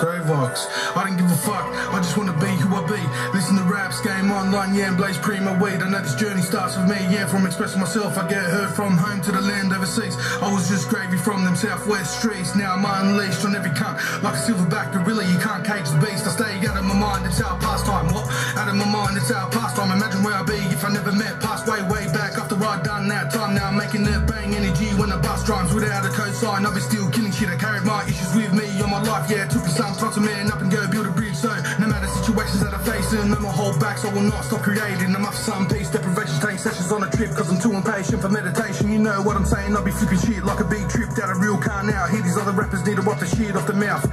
Grave walks. I don't give a fuck. I just wanna be who I be. Listen to raps, game online, yeah, and blaze primo weed. I know this journey starts with me, yeah. From expressing myself, I get heard from home to the land overseas. I was just gravy from them southwest streets. Now I'm unleashed on every cunt like a silverback gorilla. You can't cage the beast. I stay out of my mind. It's our pastime. My mind. It's our pastime. Imagine where I'd be if I never met. Past way, way back after I done that time. Now I'm making that bang energy when the bus drives without a cosign. I'll be still killing shit. I carried my issues with me on my life. Yeah, took me some time to man up and go build a bridge. So no matter situations that I face, and no more hold back, so I will not stop creating. I'm up for some peace, deprivation, take sessions on a trip, cause I'm too impatient for meditation. You know what I'm saying? I'll be flipping shit like a big tripped out a real car now. Hear these other rappers need to wipe the shit off the mouth.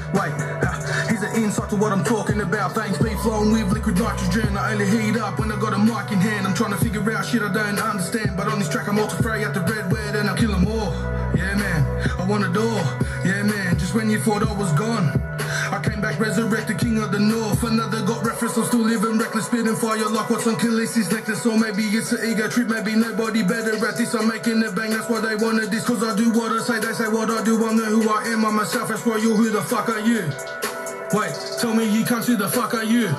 Insight to what I'm talking about. Things be flowing with liquid nitrogen. I only heat up when I got a mic in hand. I'm trying to figure out shit I don't understand. But on this track, I'm ultra free out the red word and I'm killing more. Yeah, man, I want a door. Yeah, man, just when you thought I was gone. I came back resurrected, king of the north. Another got reference, I'm still living reckless, spitting fire like what's on Khaleesi's necklace. Or maybe it's an ego trip, maybe nobody better at this. I'm making it bang, that's why they wanted this. Cause I do what I say, they say what I do. I know who I am, I'm myself, that's you, who the fuck are you? Wait, tell me you can't see the fuck are you?